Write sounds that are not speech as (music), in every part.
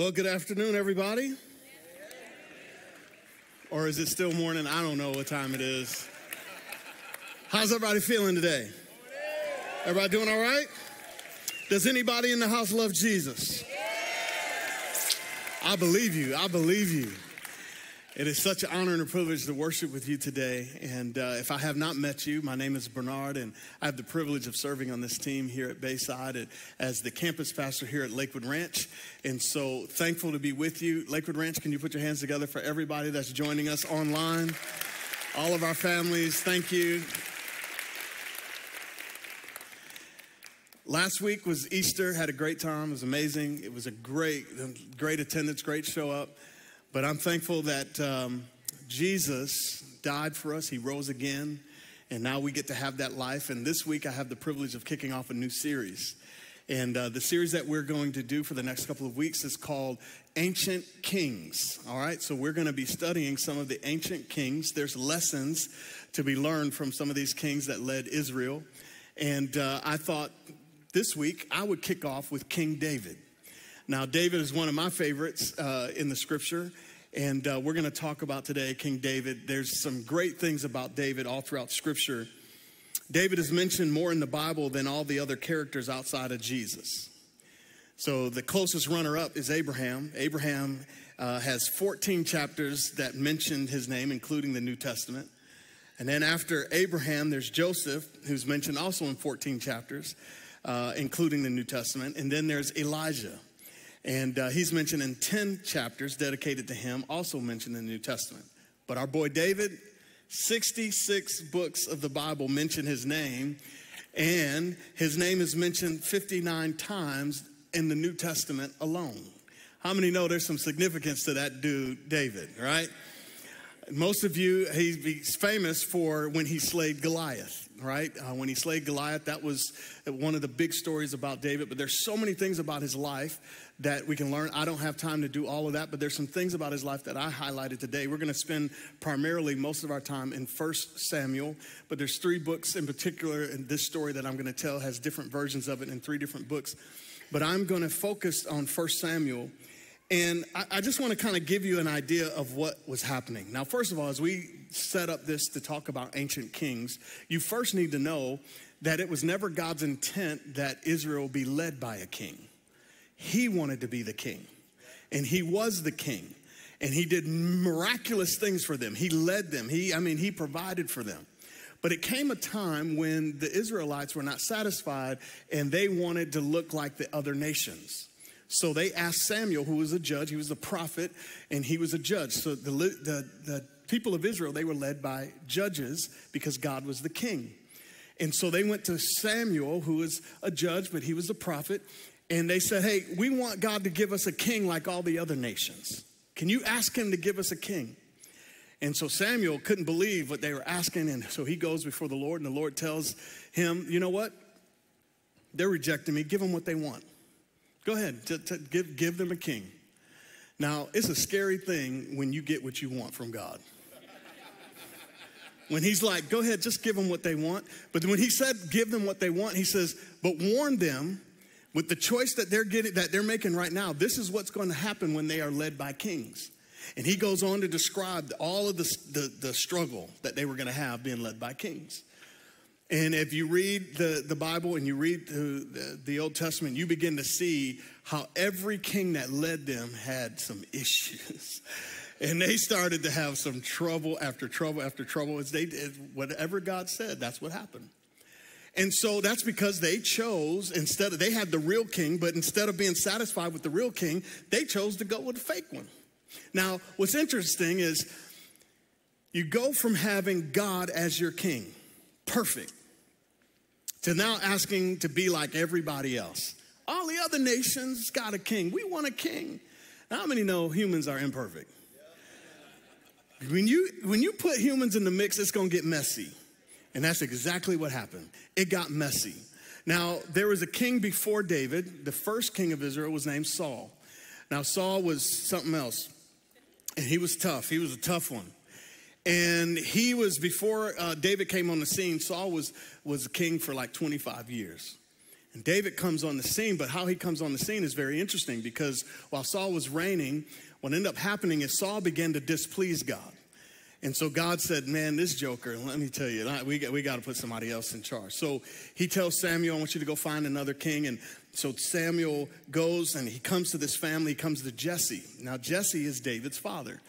Well, good afternoon, everybody. Or is it still morning? I don't know what time it is. How's everybody feeling today? Everybody doing all right? Does anybody in the house love Jesus? I believe you. I believe you. It is such an honor and a privilege to worship with you today. And uh, if I have not met you, my name is Burnard, and I have the privilege of serving on this team here at Bayside as the campus pastor here at Lakewood Ranch. And so thankful to be with you. Lakewood Ranch, can you put your hands together for everybody that's joining us online? All of our families, thank you. Last week was Easter, had a great time, it was amazing. It was a great, great attendance, great show up. But I'm thankful that um, Jesus died for us, He rose again, and now we get to have that life. And this week I have the privilege of kicking off a new series. And uh, the series that we're going to do for the next couple of weeks is called Ancient Kings. All right, so we're going to be studying some of the ancient kings. There's lessons to be learned from some of these kings that led Israel. And uh, I thought this week I would kick off with King David. Now, David is one of my favorites uh, in the scripture, and uh, we're going to talk about today King David. There's some great things about David all throughout scripture. David is mentioned more in the Bible than all the other characters outside of Jesus. So, the closest runner up is Abraham. Abraham uh, has 14 chapters that mention his name, including the New Testament. And then after Abraham, there's Joseph, who's mentioned also in 14 chapters, uh, including the New Testament. And then there's Elijah. And uh, he's mentioned in 10 chapters dedicated to him, also mentioned in the New Testament. But our boy David, 66 books of the Bible mention his name, and his name is mentioned 59 times in the New Testament alone. How many know there's some significance to that dude, David, right? Most of you, he's famous for when he slayed Goliath right? Uh, when he slayed Goliath, that was one of the big stories about David. But there's so many things about his life that we can learn. I don't have time to do all of that, but there's some things about his life that I highlighted today. We're going to spend primarily most of our time in First Samuel, but there's three books in particular, and this story that I'm going to tell has different versions of it in three different books. But I'm going to focus on First Samuel. And I, I just want to kind of give you an idea of what was happening. Now, first of all, as we set up this to talk about ancient kings, you first need to know that it was never God's intent that Israel be led by a king. He wanted to be the king, and he was the king, and he did miraculous things for them. He led them. He, I mean, he provided for them. But it came a time when the Israelites were not satisfied and they wanted to look like the other nations. So they asked Samuel, who was a judge, he was a prophet, and he was a judge. So the, the, the people of Israel, they were led by judges because God was the king. And so they went to Samuel, who was a judge, but he was a prophet, and they said, Hey, we want God to give us a king like all the other nations. Can you ask him to give us a king? And so Samuel couldn't believe what they were asking, and so he goes before the Lord, and the Lord tells him, You know what? They're rejecting me. Give them what they want. Go ahead, to, give, give them a king. Now, it's a scary thing when you get what you want from God when he's like, go ahead, just give them what they want. But when he said, give them what they want, he says, but warn them with the choice that they're getting, that they're making right now, this is what's going to happen when they are led by kings. And he goes on to describe all of the, the, the struggle that they were going to have being led by kings. And if you read the, the Bible and you read the, the, the, Old Testament, you begin to see how every king that led them had some (laughs) issues. And they started to have some trouble after trouble after trouble. As they did whatever God said, that's what happened. And so that's because they chose, instead of, they had the real king, but instead of being satisfied with the real king, they chose to go with a fake one. Now, what's interesting is you go from having God as your king, perfect, to now asking to be like everybody else. All the other nations got a king. We want a king. How many know humans are imperfect? When you, when you put humans in the mix, it's gonna get messy. And that's exactly what happened. It got messy. Now, there was a king before David. The first king of Israel was named Saul. Now, Saul was something else, and he was tough. He was a tough one. And he was, before uh, David came on the scene, Saul was, was a king for like 25 years. And David comes on the scene, but how he comes on the scene is very interesting because while Saul was reigning, what ended up happening is Saul began to displease God. And so God said, Man, this joker, let me tell you, we got, we got to put somebody else in charge. So he tells Samuel, I want you to go find another king. And so Samuel goes and he comes to this family, he comes to Jesse. Now, Jesse is David's father.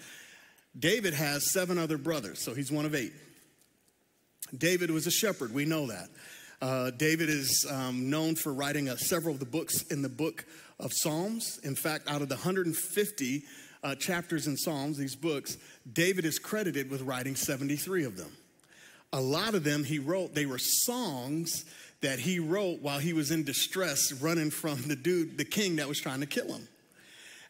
David has seven other brothers, so he's one of eight. David was a shepherd, we know that. Uh, David is um, known for writing uh, several of the books in the book of Psalms. In fact, out of the 150 uh, chapters in Psalms, these books, David is credited with writing 73 of them. A lot of them he wrote, they were songs that he wrote while he was in distress running from the dude, the king that was trying to kill him.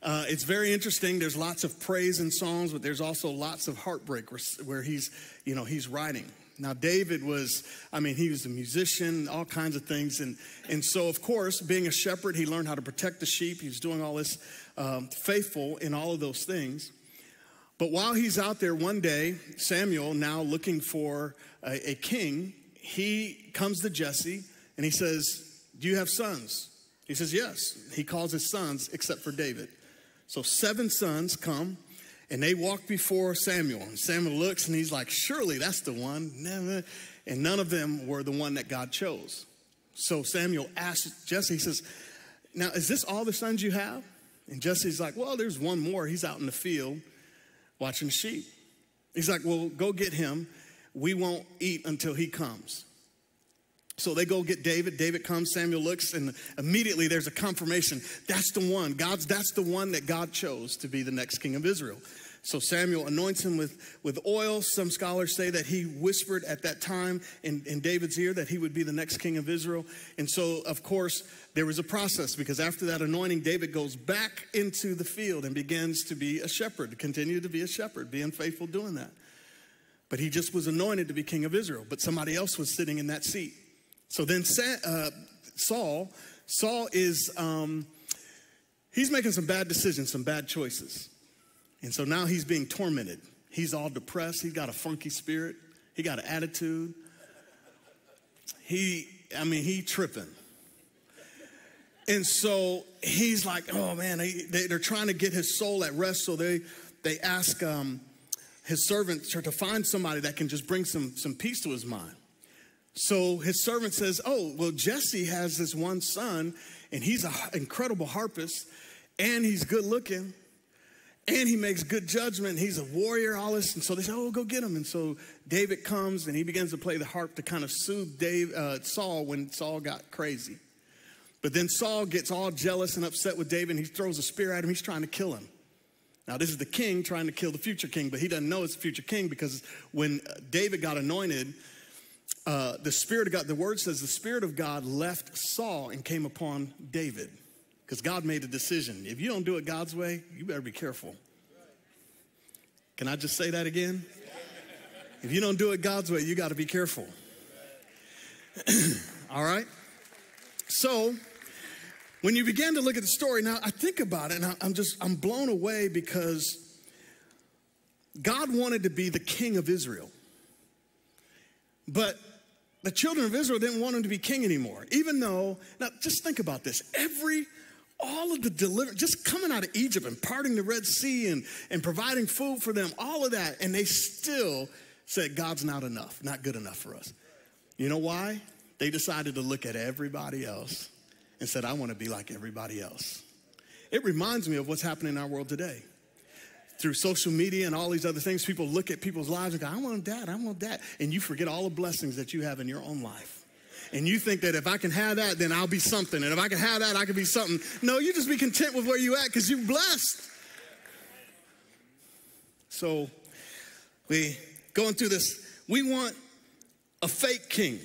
Uh, it's very interesting. There's lots of praise in songs, but there's also lots of heartbreak where, where he's, you know, he's writing. Now, David was, I mean, he was a musician, all kinds of things. And, and so, of course, being a shepherd, he learned how to protect the sheep. He was doing all this um, faithful in all of those things. But while he's out there one day, Samuel, now looking for a, a king, he comes to Jesse and he says, Do you have sons? He says, Yes. He calls his sons except for David. So seven sons come and they walk before Samuel. And Samuel looks and he's like, Surely that's the one. And none of them were the one that God chose. So Samuel asks Jesse, he says, Now, is this all the sons you have? And Jesse's like, Well, there's one more. He's out in the field watching sheep. He's like, Well, go get him. We won't eat until he comes. So they go get David. David comes, Samuel looks, and immediately there's a confirmation. That's the one. God's that's the one that God chose to be the next king of Israel. So Samuel anoints him with, with oil. Some scholars say that he whispered at that time in, in David's ear that he would be the next king of Israel. And so, of course, there was a process because after that anointing, David goes back into the field and begins to be a shepherd, continue to be a shepherd, being faithful doing that. But he just was anointed to be king of Israel, but somebody else was sitting in that seat. So then uh, Saul, Saul is, um, he's making some bad decisions, some bad choices. And so now he's being tormented. He's all depressed. He's got a funky spirit. He got an attitude. He, I mean, he tripping. And so he's like, oh man, they, are trying to get his soul at rest. So they, they ask um, his servant to find somebody that can just bring some, some peace to his mind. So his servant says, Oh, well, Jesse has this one son, and he's an incredible harpist, and he's good looking, and he makes good judgment. He's a warrior, all this. And so they say, Oh, go get him. And so David comes and he begins to play the harp to kind of soothe Dave, uh, Saul when Saul got crazy. But then Saul gets all jealous and upset with David, and he throws a spear at him. He's trying to kill him. Now, this is the king trying to kill the future king, but he doesn't know it's the future king because when David got anointed, uh, the Spirit of God, the word says the Spirit of God left Saul and came upon David because God made a decision. If you don't do it God's way, you better be careful. Can I just say that again? If you don't do it God's way, you got to be careful. (clears throat) All right? So, when you begin to look at the story, now I think about it and I'm just, I'm blown away because God wanted to be the king of Israel. But the children of Israel didn't want him to be king anymore, even though, now just think about this. Every, all of the deliver, just coming out of Egypt and parting the Red Sea and, and providing food for them, all of that, and they still said, God's not enough, not good enough for us. You know why? They decided to look at everybody else and said, I want to be like everybody else. It reminds me of what's happening in our world today through social media and all these other things, people look at people's lives and go, I want that, I want that. And you forget all the blessings that you have in your own life. And you think that if I can have that, then I'll be something. And if I can have that, I can be something. No, you just be content with where you at because you're blessed. So we going through this, we want a fake king.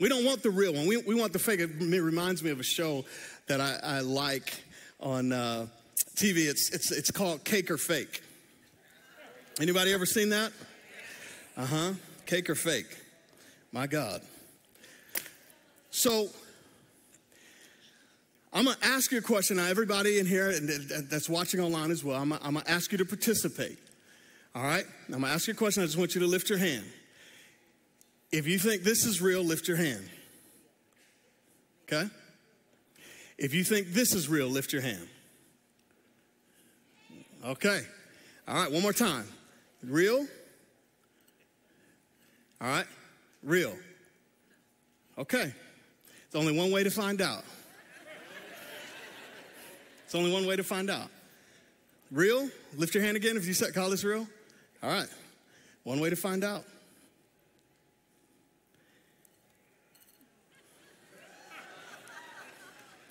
We don't want the real one. We, we want the fake. It reminds me of a show that I, I like on uh, TV. It's, it's, it's called Cake or Fake. Anybody ever seen that? Uh huh. Cake or fake. My God. So, I'm going to ask you a question. Now, everybody in here and that's watching online as well, I'm going to ask you to participate. All right? I'm going to ask you a question. I just want you to lift your hand. If you think this is real, lift your hand. Okay? If you think this is real, lift your hand. Okay. All right, one more time. Real? All right, real. Okay. It's only one way to find out. It's only one way to find out. Real? Lift your hand again if you call this real. All right. One way to find out.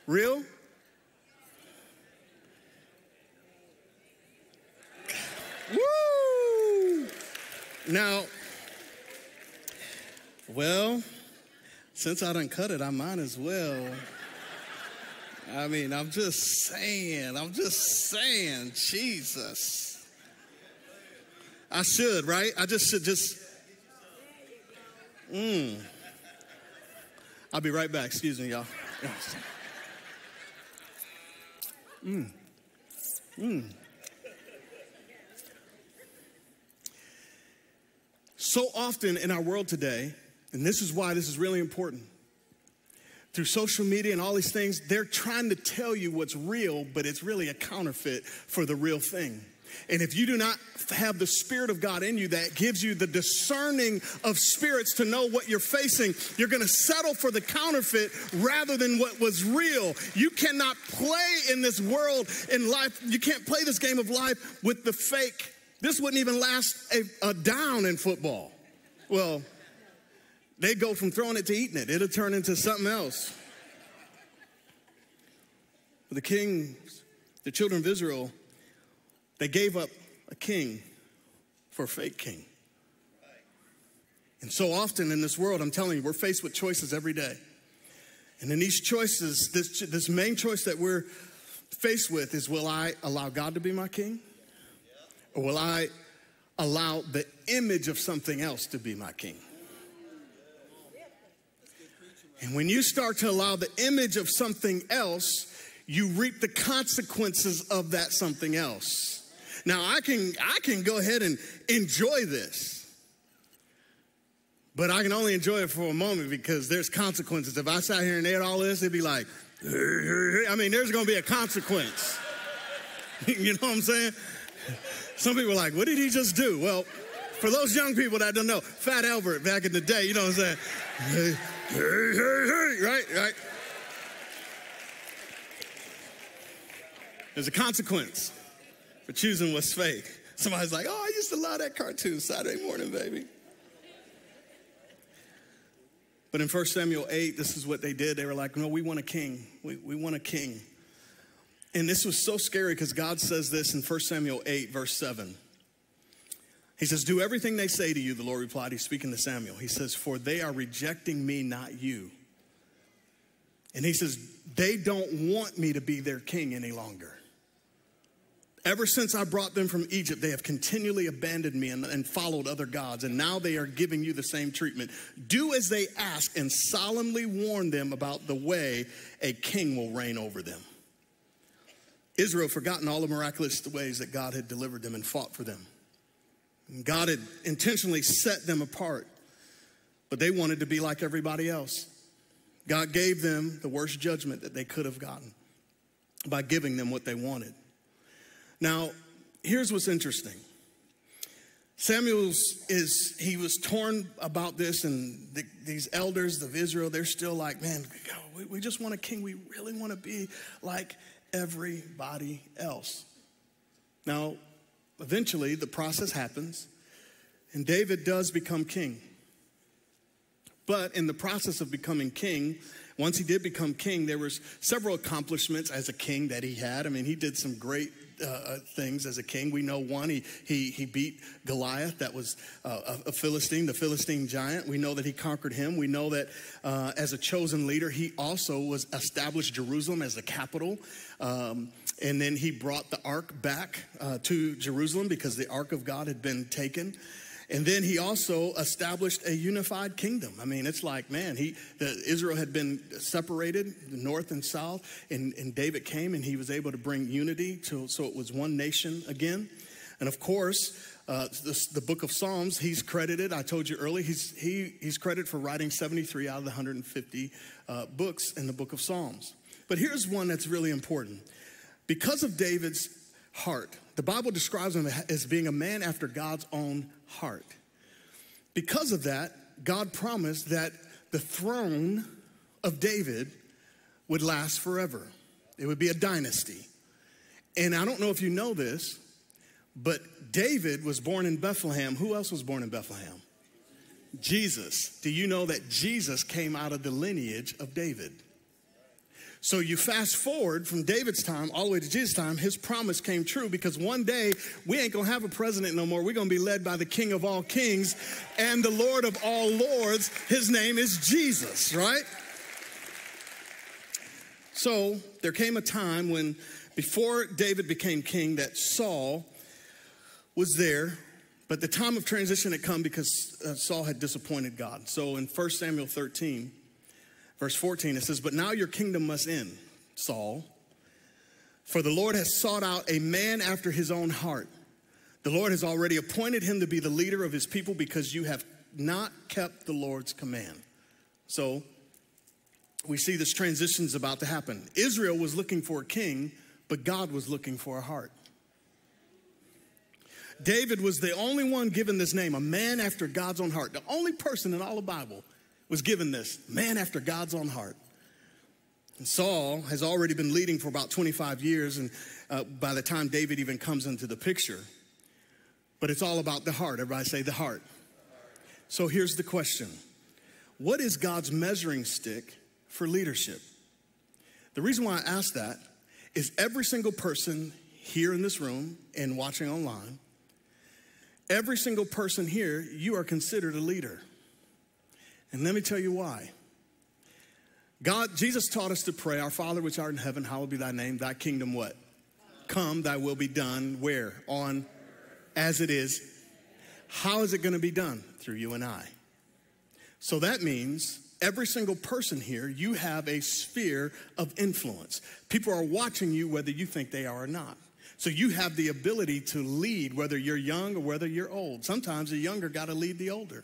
Real? Woo! Now, well, since I done cut it, I might as well. I mean, I'm just saying, I'm just saying, Jesus. I should, right? I just should just. Mm. I'll be right back. Excuse me, y'all. Mm. Mm. So often in our world today, and this is why this is really important, through social media and all these things, they're trying to tell you what's real, but it's really a counterfeit for the real thing. And if you do not have the Spirit of God in you that gives you the discerning of spirits to know what you're facing, you're gonna settle for the counterfeit rather than what was real. You cannot play in this world in life, you can't play this game of life with the fake. This wouldn't even last a, a down in football. Well, they go from throwing it to eating it. It'll turn into something else. The kings, the children of Israel, they gave up a king for a fake king. And so often in this world, I'm telling you, we're faced with choices every day. And in these choices, this, this main choice that we're faced with is will I allow God to be my king? Or will I allow the image of something else to be my king? And when you start to allow the image of something else, you reap the consequences of that something else. Now I can I can go ahead and enjoy this. But I can only enjoy it for a moment because there's consequences. If I sat here and ate all this, it'd be like, I mean, there's gonna be a consequence. (laughs) you know what I'm saying? Some people are like, what did he just do? Well, for those young people that don't know, Fat Albert back in the day, you know what I'm saying? (laughs) right, right. There's a consequence for choosing what's fake. Somebody's like, oh, I used to love that cartoon Saturday morning, baby. But in 1 Samuel 8, this is what they did. They were like, no, we want a king. We, we want a king. And this was so scary because God says this in 1 Samuel 8, verse 7. He says, Do everything they say to you, the Lord replied. He's speaking to Samuel. He says, For they are rejecting me, not you. And he says, They don't want me to be their king any longer. Ever since I brought them from Egypt, they have continually abandoned me and, and, followed other gods, and now they are giving you the same treatment. Do as they ask and solemnly warn them about the way a king will reign over them. Israel forgotten all the miraculous ways that God had delivered them and fought for them. God had intentionally set them apart, but they wanted to be like everybody else. God gave them the worst judgment that they could have gotten by giving them what they wanted. Now, here's what's interesting. Samuel's is he was torn about this, and the, these elders of Israel, they're still like, man, we, we just want a king. We really want to be like everybody else. Now, eventually the process happens, and David does become king. But in the process of becoming king, once he did become king, there was several accomplishments as a king that he had. I mean, he did some great uh, uh things as a king. We know one, he, he, he beat Goliath, that was uh, a Philistine, the Philistine giant. We know that he conquered him. We know that uh, as a chosen leader, he also was established Jerusalem as the capital. Um, and then he brought the ark back uh, to Jerusalem because the ark of God had been taken. And then he also established a unified kingdom. I mean, it's like, man, he the, Israel had been separated, the north and south, and, and David came and he was able to bring unity to, so it was one nation again. And of course, uh, this, the book of Psalms, he's credited, I told you earlier, he's, he, he's credited for writing 73 out of the 150 uh, books in the book of Psalms. But here's one that's really important. Because of David's heart, the Bible describes him as being a man after God's own heart. Because of that, God promised that the throne of David would last forever, it would be a dynasty. And I don't know if you know this, but David was born in Bethlehem. Who else was born in Bethlehem? Jesus. Do you know that Jesus came out of the lineage of David? So you fast forward from David's time all the way to Jesus' time, his promise came true because one day we ain't gonna have a president no more. We're gonna be led by the King of all kings and the Lord of all lords. His name is Jesus, right? So there came a time when, before David became king, that Saul was there, but the time of transition had come because uh, Saul had disappointed God. So in 1 Samuel 13, verse 14, it says, But now your kingdom must end, Saul, for the Lord has sought out a man after his own heart. The Lord has already appointed him to be the leader of his people because you have not kept the Lord's command. So we see this transition is about to happen. Israel was looking for a king, but God was looking for a heart. David was the only one given this name, a man after God's own heart. The only person in all the Bible was given this, man after God's own heart. And Saul has already been leading for about 25 years, and uh, by the time David even comes into the picture, but it's all about the heart. Everybody say the heart. So here's the question What is God's measuring stick for leadership? The reason why I ask that is every single person here in this room and watching online Every single person here, you are considered a leader. And let me tell you why. God, Jesus taught us to pray, Our Father which art in heaven, hallowed be thy name, thy kingdom what? Come, thy will be done. Where? On as it is. How is it going to be done? Through you and I. So that means every single person here, you have a sphere of influence. People are watching you whether you think they are or not. So you have the ability to lead, whether you're young or whether you're old. Sometimes the younger got to lead the older.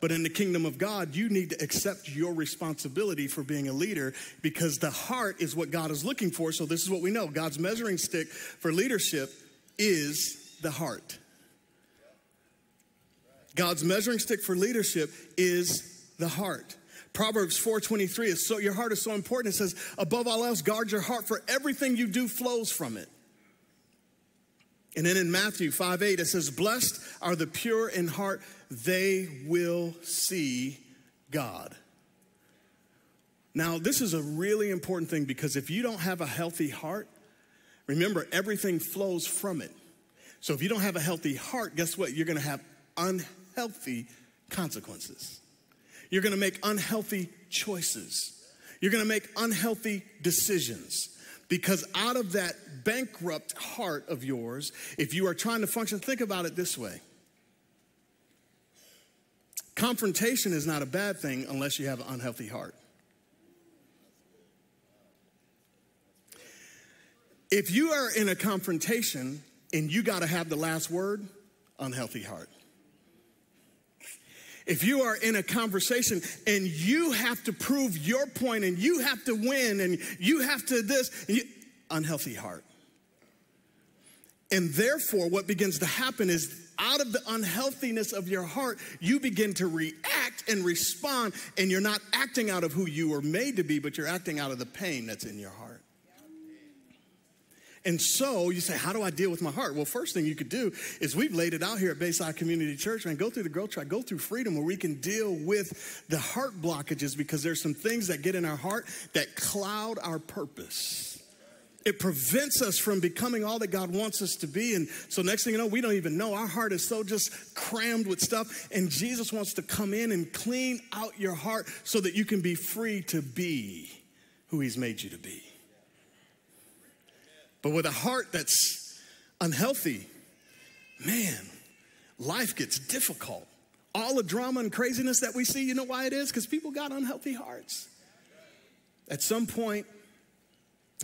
But in the kingdom of God, you need to accept your responsibility for being a leader because the heart is what God is looking for. So, this is what we know God's measuring stick for leadership is the heart. God's measuring stick for leadership is the heart. Proverbs 4:23 is so your heart is so important. It says, above all else, guard your heart, for everything you do flows from it. And then in Matthew 5 8, it says, Blessed are the pure in heart, they will see God. Now, this is a really important thing because if you don't have a healthy heart, remember, everything flows from it. So if you don't have a healthy heart, guess what? You're gonna have unhealthy consequences. You're gonna make unhealthy choices. You're gonna make unhealthy decisions. Because out of that bankrupt heart of yours, if you are trying to function, think about it this way confrontation is not a bad thing unless you have an unhealthy heart. If you are in a confrontation and you got to have the last word, unhealthy heart. If you are in a conversation and you have to prove your point and you have to win and you have to this, you, unhealthy heart. And therefore, what begins to happen is out of the unhealthiness of your heart, you begin to react and respond, and you're not acting out of who you were made to be, but you're acting out of the pain that's in your heart. And so you say, How do I deal with my heart? Well, first thing you could do is we've laid it out here at Bayside Community Church, man. Go through the growth track, go through freedom where we can deal with the heart blockages because there's some things that get in our heart that cloud our purpose. It prevents us from becoming all that God wants us to be. And so, next thing you know, we don't even know. Our heart is so just crammed with stuff. And Jesus wants to come in and clean out your heart so that you can be free to be who He's made you to be. But with a heart that's unhealthy, man, life gets difficult. All the drama and craziness that we see, you know why it is? Because people got unhealthy hearts. At some point,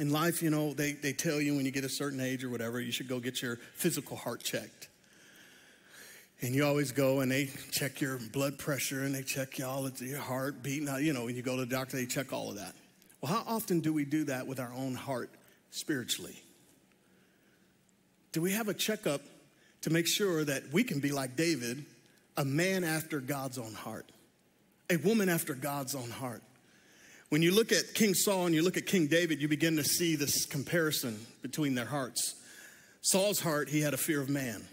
In life, you know, they, they tell you when you get a certain age or whatever, you should go get your physical heart checked. And you always go and they check your blood pressure and they check y'all, your heart beating. You know, when you go to the doctor, they check all of that. Well, how often do we do that with our own heart spiritually? Do we have a checkup to make sure that we can be like David, a man after God's own heart, a woman after God's own heart? When you look at King Saul and you look at King David, you begin to see this comparison between their hearts. Saul's heart, he had a fear of man.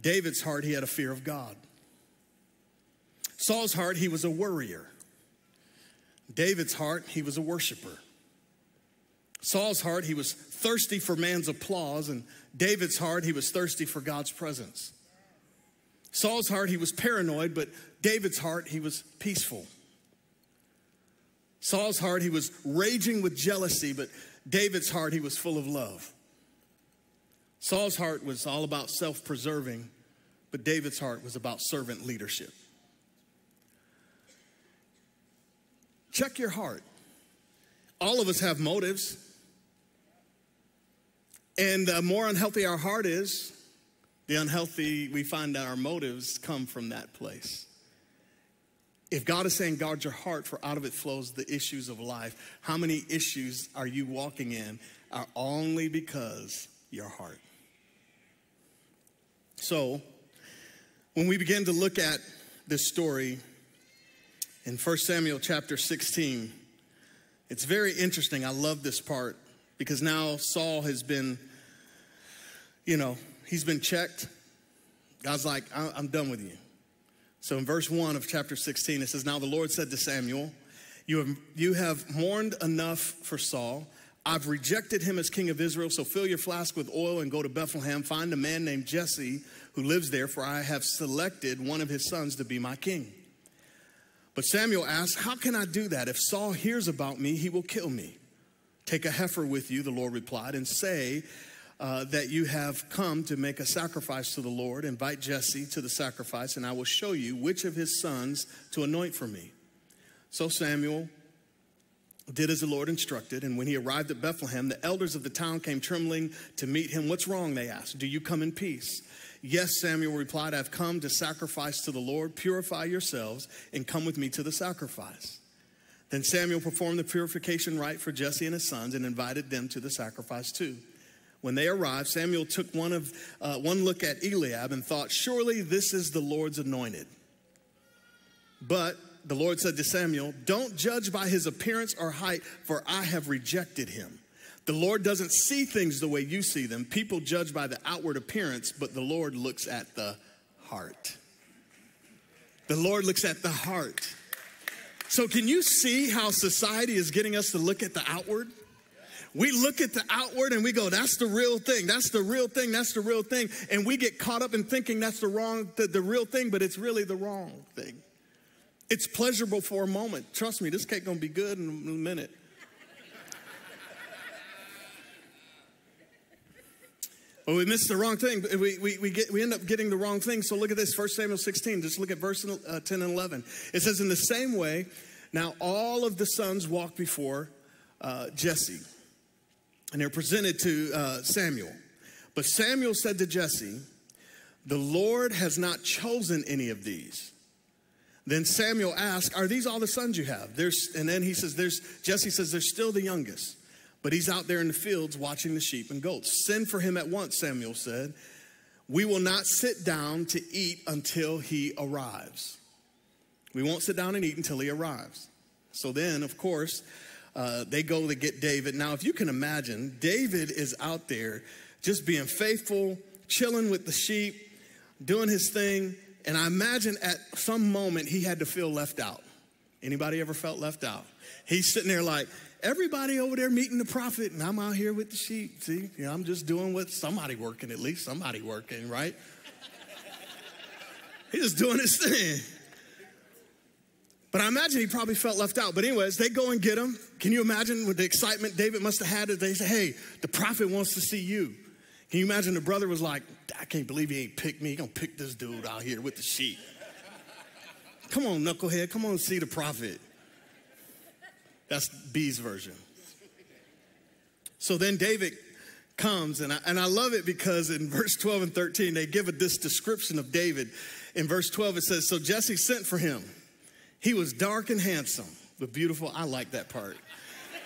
David's heart, he had a fear of God. Saul's heart, he was a worrier. David's heart, he was a worshiper. Saul's heart, he was thirsty for man's applause, and David's heart, he was thirsty for God's presence. Saul's heart, he was paranoid, but David's heart, he was peaceful. Saul's heart, he was raging with jealousy, but David's heart, he was full of love. Saul's heart was all about self preserving, but David's heart was about servant leadership. Check your heart. All of us have motives. And the more unhealthy our heart is, the unhealthy we find that our motives come from that place. If God is saying, guard your heart, for out of it flows the issues of life, how many issues are you walking in are only because your heart? So, when we begin to look at this story in 1 Samuel chapter 16, it's very interesting. I love this part because now Saul has been, you know, he's been checked. God's like, I'm done with you. So in verse 1 of chapter 16, it says, Now the Lord said to Samuel, You have, you have mourned enough for Saul. I've rejected him as king of Israel, so fill your flask with oil and go to Bethlehem. Find a man named Jesse who lives there, for I have selected one of his sons to be my king. But Samuel asked, How can I do that? If Saul hears about me, he will kill me. Take a heifer with you, the Lord replied, and say, uh, that you have come to make a sacrifice to the Lord. Invite Jesse to the sacrifice, and I will show you which of his sons to anoint for me. So Samuel did as the Lord instructed, and when he arrived at Bethlehem, the elders of the town came trembling to meet him. What's wrong? They asked. Do you come in peace? Yes, Samuel replied, I've come to sacrifice to the Lord. Purify yourselves and come with me to the sacrifice. Then Samuel performed the purification rite for Jesse and his sons and invited them to the sacrifice too. When they arrived, Samuel took one, of, uh, one look at Eliab and thought, Surely this is the Lord's anointed. But the Lord said to Samuel, Don't judge by his appearance or height, for I have rejected him. The Lord doesn't see things the way you see them. People judge by the outward appearance, but the Lord looks at the heart. The Lord looks at the heart. So, can you see how society is getting us to look at the outward? we look at the outward and we go, that's the real thing. That's the real thing. That's the real thing. And we get caught up in thinking that's the wrong, the, the real thing, but it's really the wrong thing. It's pleasurable for a moment. Trust me, this cake gonna be good in a minute. Well, we missed the wrong thing. We, we, we, get, we end up getting the wrong thing. So look at this, 1 Samuel 16. Just look at verse uh, 10 and 11. It says, In the same way, now all of the sons walked before uh, Jesse and they're presented to uh, Samuel. But Samuel said to Jesse, The Lord has not chosen any of these. Then Samuel asked, Are these all the sons you have? There's, and then he says, There's Jesse says, They're still the youngest, but he's out there in the fields watching the sheep and goats. Send for him at once, Samuel said. We will not sit down to eat until he arrives. We won't sit down and eat until he arrives. So then, of course, uh, they go to get David. Now, if you can imagine, David is out there just being faithful, chilling with the sheep, doing his thing. And I imagine at some moment he had to feel left out. Anybody ever felt left out? He's sitting there like, everybody over there meeting the prophet, and I'm out here with the sheep. See, you know, I'm just doing what somebody working, at least somebody working, right? (laughs) He's just doing his thing. But I imagine he probably felt left out. But, anyways, they go and get him. Can you imagine what the excitement David must have had? as They say, hey, the prophet wants to see you. Can you imagine the brother was like, I can't believe he ain't picked me. He gonna pick this dude out here with the sheep. Come on, knucklehead. Come on see the prophet. That's B's version. So then David comes, and I, and I love it because in verse 12 and 13, they give a, this description of David. In verse 12, it says, So Jesse sent for him. He was dark and handsome, but beautiful. I like that part.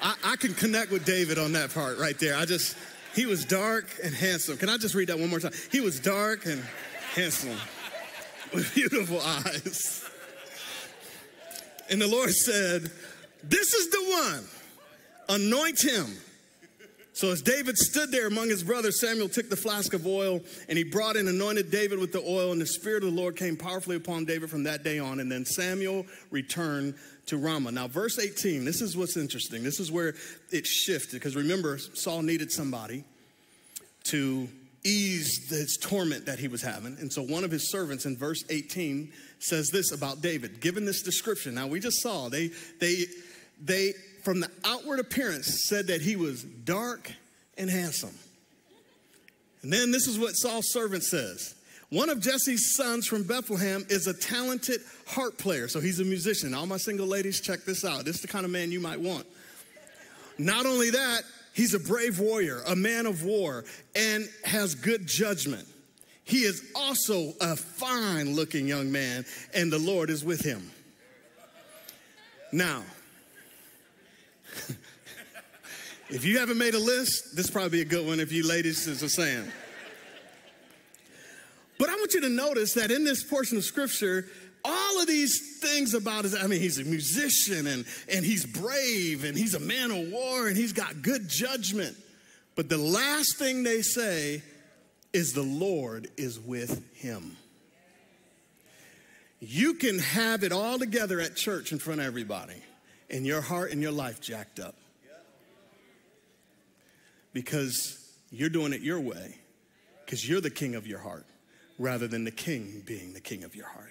I, I can connect with David on that part right there. I just, he was dark and handsome. Can I just read that one more time? He was dark and handsome (laughs) with beautiful eyes. And the Lord said, This is the one, anoint him. So as David stood there among his brothers, Samuel took the flask of oil and he brought and anointed David with the oil, and the Spirit of the Lord came powerfully upon David from that day on. And then Samuel returned to Ramah. Now, verse 18, this is what's interesting. This is where it shifted, because remember, Saul needed somebody to ease his torment that he was having. And so one of his servants in verse 18 says this about David, given this description. Now, we just saw they, they, they, from the outward appearance, said that he was dark and handsome. And then this is what Saul's servant says. One of Jesse's sons from Bethlehem is a talented harp player. So he's a musician. All my single ladies, check this out. This is the kind of man you might want. Not only that, he's a brave warrior, a man of war, and has good judgment. He is also a fine looking young man, and the Lord is with him. Now, (laughs) if you haven't made a list, this probably be a good one if you ladies are saying. But I want you to notice that in this portion of scripture, all of these things about his, I mean, he's a musician and, and he's brave and he's a man of war and he's got good judgment. But the last thing they say is the Lord is with him. You can have it all together at church in front of everybody, and your heart and your life jacked up. Because you're doing it your way, because you're the king of your heart rather than the king being the king of your heart.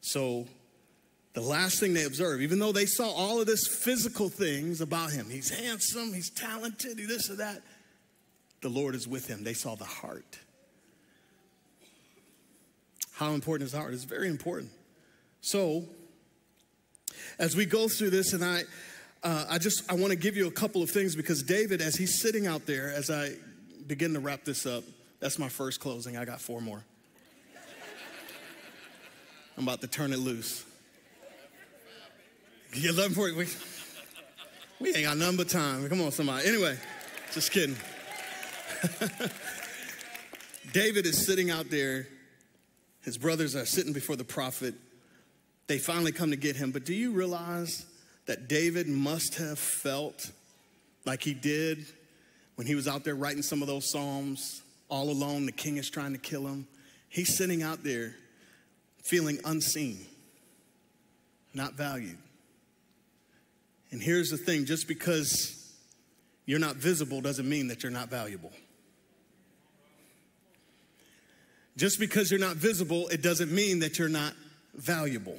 So, the last thing they observe, even though they saw all of this physical things about him, he's handsome, he's talented, this or that, the Lord is with him. They saw the heart. How important is the heart? It's very important. So, as we go through this, and I, uh, I just I want to give you a couple of things because David, as he's sitting out there, as I begin to wrap this up, that's my first closing. I got four more. I'm about to turn it loose. You 11 for we, we ain't got none but time. Come on, somebody. Anyway, just kidding. (laughs) David is sitting out there. His brothers are sitting before the prophet. They finally come to get him. But do you realize that David must have felt like he did when he was out there writing some of those Psalms all alone. The king is trying to kill him. He's sitting out there feeling unseen, not valued. And here's the thing just because you're not visible doesn't mean that you're not valuable. Just because you're not visible, it doesn't mean that you're not valuable.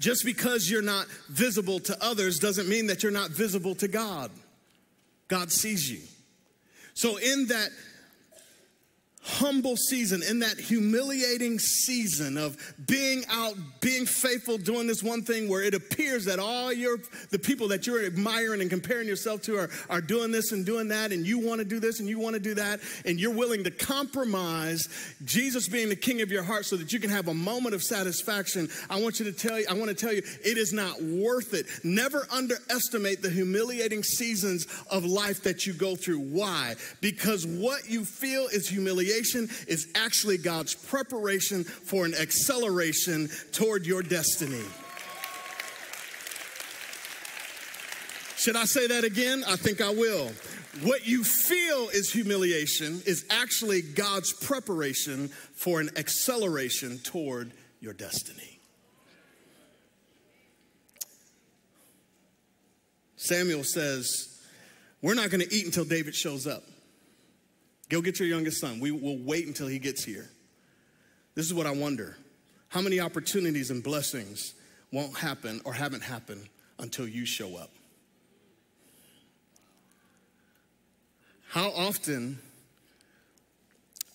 Just because you're not visible to others doesn't mean that you're not visible to God. God sees you. So, in that humble season, in that humiliating season of being out, being faithful, doing this one thing where it appears that all your the people that you're admiring and comparing yourself to are, are doing this and doing that, and you want to do this and you want to do that, and you're willing to compromise Jesus being the king of your heart so that you can have a moment of satisfaction. I want you to tell you, I want to tell you, it is not worth it. Never underestimate the humiliating seasons of life that you go through. Why? Because what you feel is humiliation humiliation is actually God's preparation for an acceleration toward your destiny. Should I say that again? I think I will. What you feel is humiliation is actually God's preparation for an acceleration toward your destiny. Samuel says, We're not going to eat until David shows up. Go get your youngest son. We will wait until he gets here. This is what I wonder how many opportunities and blessings won't happen or haven't happened until you show up? How often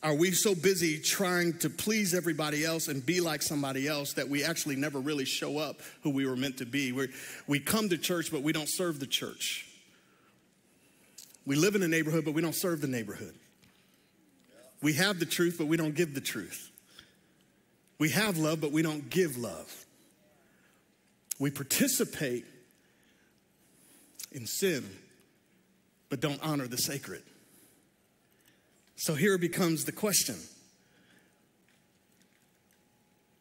Are we so busy trying to please everybody else and be like somebody else that we actually never really show up who we were meant to be? we we come to church, but we don't serve the church. We live in a neighborhood, but we don't serve the neighborhood. We have the truth, but we don't give the truth. We have love, but we don't give love. We participate in sin, but don't honor the sacred. So here becomes the question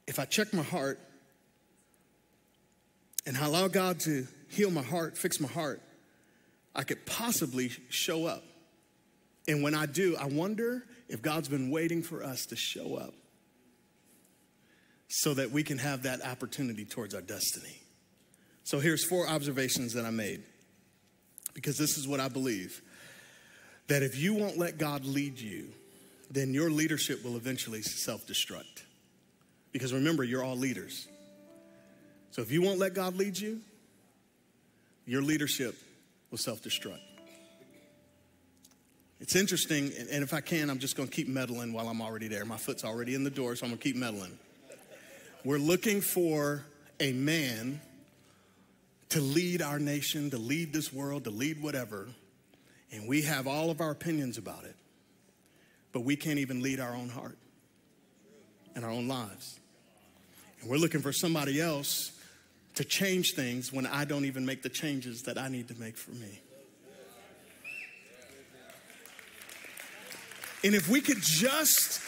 if I check my heart and I allow God to heal my heart, fix my heart, I could possibly show up. And when I do, I wonder if God's been waiting for us to show up so that we can have that opportunity towards our destiny. So here's four observations that I made because this is what I believe that if you won't let God lead you, then your leadership will eventually self destruct. Because remember, you're all leaders. So if you won't let God lead you, your leadership will self destruct. It's interesting, and if I can, I'm just gonna keep meddling while I'm already there. My foot's already in the door, so I'm gonna keep meddling. We're looking for a man to lead our nation, to lead this world, to lead whatever, and we have all of our opinions about it, but we can't even lead our own heart and our own lives. And we're looking for somebody else to change things when I don't even make the changes that I need to make for me. And if we could just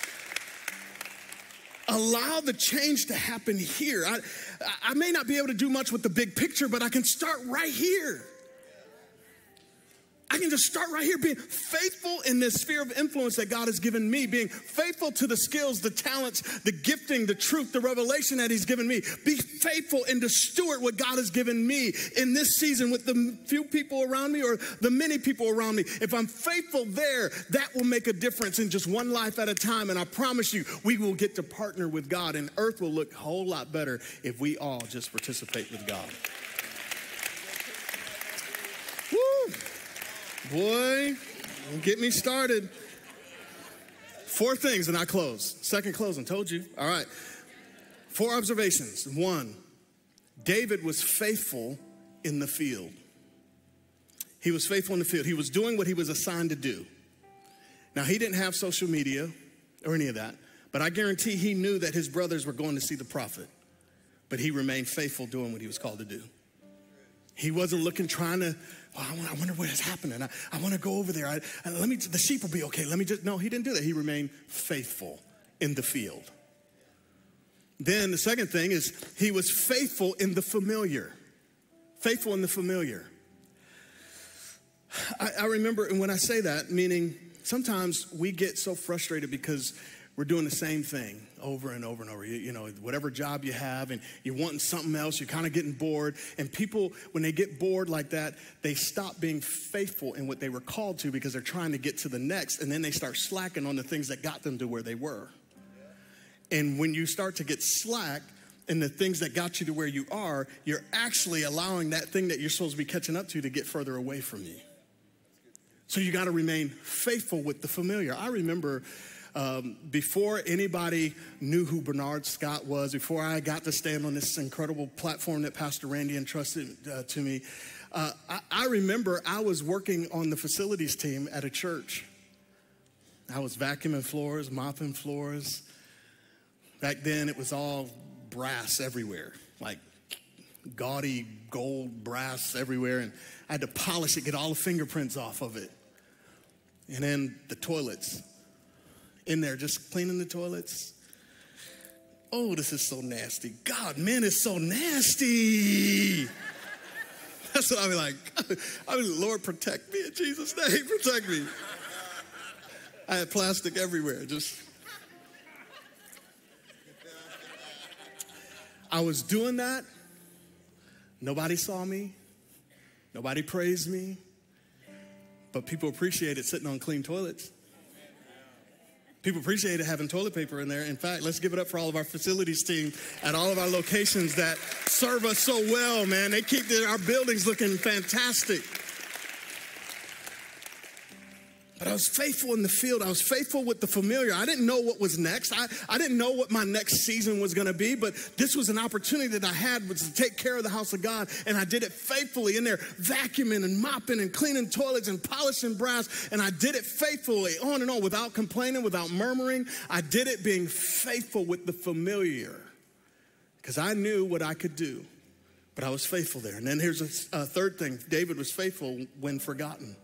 allow the change to happen here. I, I may not be able to do much with the big picture, but I can start right here. I can just start right here being faithful in this sphere of influence that God has given me, being faithful to the skills, the talents, the gifting, the truth, the revelation that He's given me. Be faithful and to steward what God has given me in this season with the few people around me or the many people around me. If I'm faithful there, that will make a difference in just one life at a time. And I promise you, we will get to partner with God, and earth will look a whole lot better if we all just participate with God. Boy, get me started. Four things and I close. Second closing, told you. All right. Four observations. One, David was faithful in the field. He was faithful in the field. He was doing what he was assigned to do. Now, he didn't have social media or any of that, but I guarantee he knew that his brothers were going to see the prophet, but he remained faithful doing what he was called to do. He wasn't looking, trying to, oh, well, I, wonder what is happening. I, I want to go over there. I, I, let me, the sheep will be okay. Let me just, no, he didn't do that. He remained faithful in the field. Then the second thing is he was faithful in the familiar. Faithful in the familiar. I, I remember, and when I say that, meaning sometimes we get so frustrated because we're doing the same thing over and over and over. You, you, know, whatever job you have, and you're wanting something else, you're kind of getting bored. And people, when they get bored like that, they stop being faithful in what they were called to because they're trying to get to the next, and then they start slacking on the things that got them to where they were. And when you start to get slack, in the things that got you to where you are, you're actually allowing that thing that you're supposed to be catching up to to get further away from you. So you got to remain faithful with the familiar. I remember um, before anybody knew who Burnard Scott was, before I got to stand on this incredible platform that Pastor Randy entrusted uh, to me, uh, I, I remember I was working on the facilities team at a church. I was vacuuming floors, mopping floors. Back then, it was all brass everywhere, like gaudy gold brass everywhere. And I had to polish it, get all the fingerprints off of it. And then the toilets in there just cleaning the toilets. Oh, this is so nasty. God, man, is so nasty. (laughs) That's what I'd be like. (laughs) I mean, Lord, protect me in Jesus' name. (laughs) Protect me. I had plastic everywhere. Just. I was doing that. Nobody saw me. Nobody praised me. But people appreciated sitting on clean toilets. People appreciate having toilet paper in there. In fact, let's give it up for all of our facilities team at all of our locations that serve us so well, man. They keep our buildings looking fantastic. But I was faithful in the field. I was faithful with the familiar. I didn't know what was next. I, I didn't know what my next season was going to be, but this was an opportunity that I had was to take care of the house of God. And I did it faithfully in there, vacuuming and mopping and cleaning toilets and polishing brass. And I did it faithfully on and on without complaining, without murmuring. I did it being faithful with the familiar because I knew what I could do, but I was faithful there. And then here's a, a third thing David was faithful when forgotten.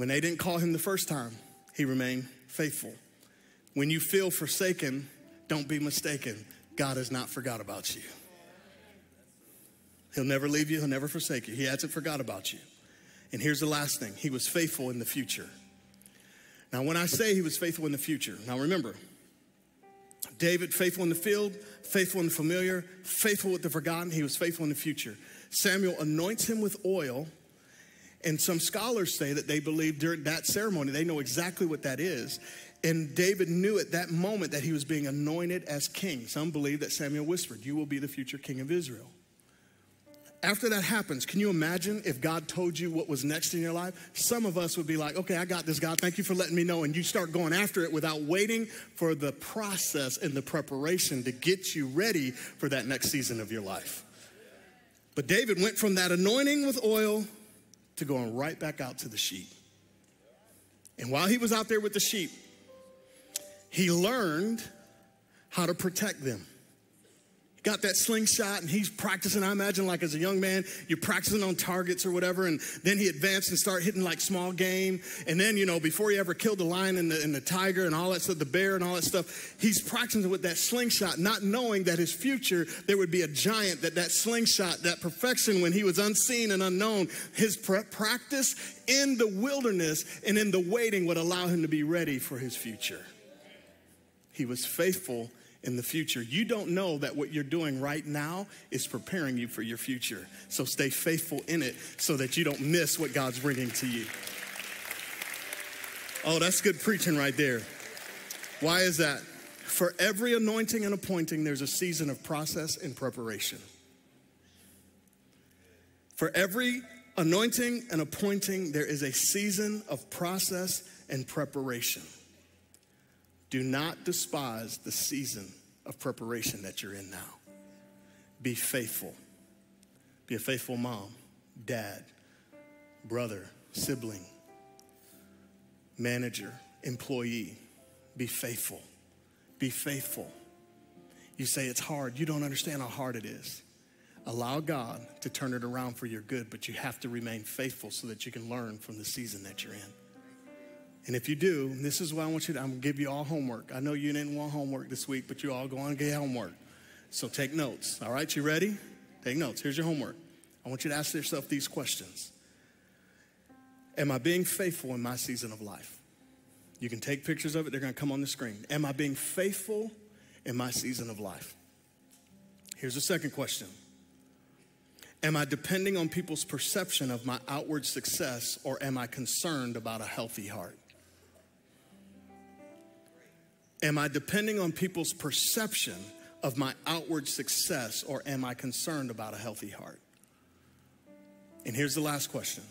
When they didn't call him the first time, he remained faithful. When you feel forsaken, don't be mistaken. God has not forgot about you. He'll never leave you, he'll never forsake you. He hasn't forgot about you. And here's the last thing he was faithful in the future. Now, when I say he was faithful in the future, now remember, David, faithful in the field, faithful in the familiar, faithful with the forgotten, he was faithful in the future. Samuel anoints him with oil and some scholars say that they believe during that ceremony, they know exactly what that is. And David knew at that moment that he was being anointed as king. Some believe that Samuel whispered, You will be the future king of Israel. After that happens, can you imagine if God told you what was next in your life? Some of us would be like, Okay, I got this, God. Thank you for letting me know. And you start going after it without waiting for the process and the preparation to get you ready for that next season of your life. But David went from that anointing with oil to going right back out to the sheep. And while he was out there with the sheep, he learned how to protect them got that slingshot and he's practicing. I imagine, like as a young man, you're practicing on targets or whatever. And then he advanced and started hitting like small game. And then, you know, before he ever killed the lion and the, and the tiger and all that stuff, the bear and all that stuff, he's practicing with that slingshot, not knowing that his future, there would be a giant, that that slingshot, that perfection when he was unseen and unknown, his practice in the wilderness and in the waiting would allow him to be ready for his future. He was faithful in the future. You don't know that what you're doing right now is preparing you for your future. So stay faithful in it so that you don't miss what God's bringing to you. Oh, that's good preaching right there. Why is that? For every anointing and appointing, there's a season of process and preparation. For every anointing and appointing, there is a season of process and preparation. Do not despise the season of preparation that you're in now. Be faithful. Be a faithful mom, dad, brother, sibling, manager, employee. Be faithful. Be faithful. You say it's hard. You don't understand how hard it is. Allow God to turn it around for your good, but you have to remain faithful so that you can learn from the season that you're in. And if you do, this is what I want you to, I'm gonna give you all homework. I know you didn't want homework this week, but you all go on and get homework. So take notes. All right, you ready? Take notes. Here's your homework. I want you to ask yourself these questions. Am I being faithful in my season of life? You can take pictures of it, they're gonna come on the screen. Am I being faithful in my season of life? Here's the second question Am I depending on people's perception of my outward success, or am I concerned about a healthy heart? Am I depending on people's perception of my outward success or am I concerned about a healthy heart? And here's the last question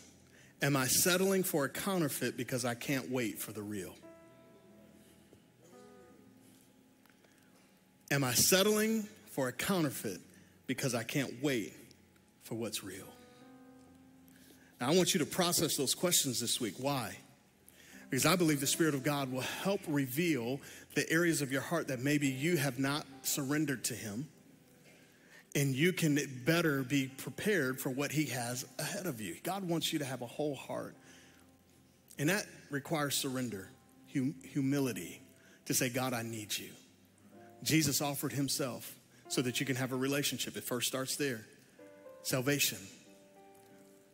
Am I settling for a counterfeit because I can't wait for the real? Am I settling for a counterfeit because I can't wait for what's real? Now, I want you to process those questions this week. Why? Because I believe the Spirit of God will help reveal the areas of your heart that maybe you have not surrendered to Him. And you can better be prepared for what He has ahead of you. God wants you to have a whole heart. And that requires surrender, hum- humility, to say, God, I need you. Jesus offered Himself so that you can have a relationship. It first starts there salvation.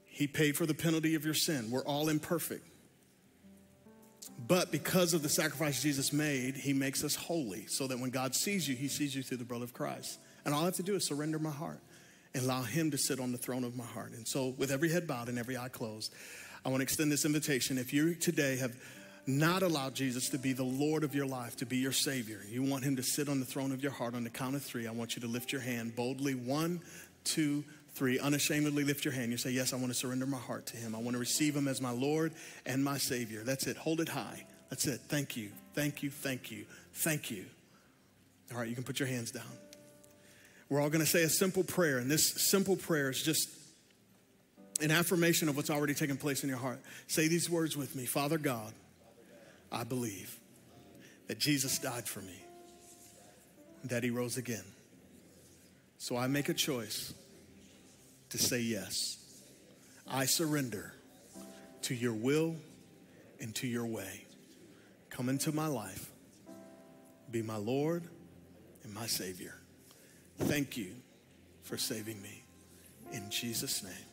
He paid for the penalty of your sin. We're all imperfect. But because of the sacrifice Jesus made, he makes us holy so that when God sees you, he sees you through the blood of Christ. And all I have to do is surrender my heart and allow him to sit on the throne of my heart. And so, with every head bowed and every eye closed, I want to extend this invitation. If you today have not allowed Jesus to be the Lord of your life, to be your Savior, you want him to sit on the throne of your heart on the count of three, I want you to lift your hand boldly. One, two, Three, unashamedly lift your hand. You say, Yes, I want to surrender my heart to Him. I want to receive Him as my Lord and my Savior. That's it. Hold it high. That's it. Thank you. Thank you. Thank you. Thank you. All right, you can put your hands down. We're all going to say a simple prayer, and this simple prayer is just an affirmation of what's already taken place in your heart. Say these words with me Father God, I believe that Jesus died for me, that He rose again. So I make a choice to say yes. I surrender to your will and to your way. Come into my life, be my Lord and my Savior. Thank you for saving me. In Jesus' name.